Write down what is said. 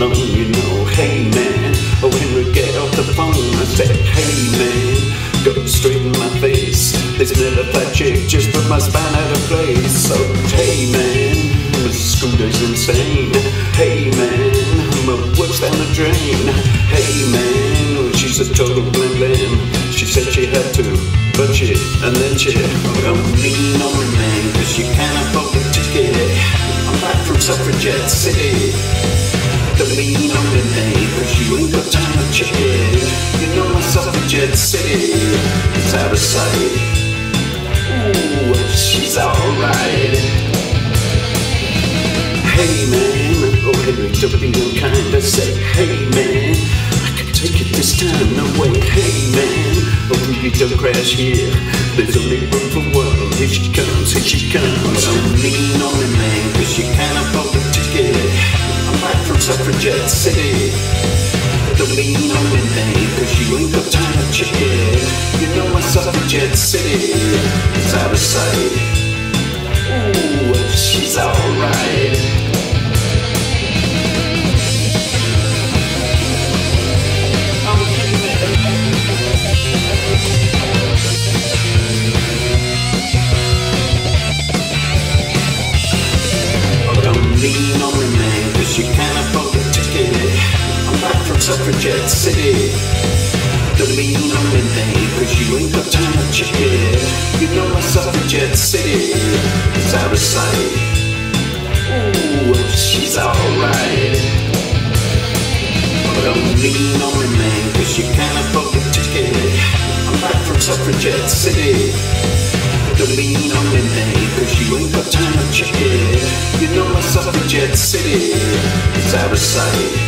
alone, you know. Hey man, when we get off the phone, I said, hey man, go straight in my face. This little fat chick just put my spine out of place. So hey man, my scooter's insane. Hey man, my work's down the drain. Hey man, oh, she's a total blam blam. She said she had to, but she, and then she, I'm lean on man, cause she can't afford the ticket. I'm back from Suffragette City. Don't lean on me man, cause you got time to it. You know my Suffragette City is out of sight. Ooh, she's alright. Hey man, oh Henry, don't be unkind. I say, hey man, I can take it this time, no way. Hey man, oh really don't oh crash here. There's only room for one. Here she comes, here she comes. Don't lean on me man, Suffragette City. Don't lean on me man, cause you ain't got time to check it. You know my Suffragette City is out of sight. Ooh, she's alright. Suffragette City. Don't lean on me, man, cause you ain't got time to check it. You know my Suffragette City is out of sight. Ooh, she's alright. Don't lean on me, man, cause you can't afford the ticket. I'm back from Suffragette City. Don't lean on me, man, cause you ain't got time to check it. You know my Suffragette City is out of sight.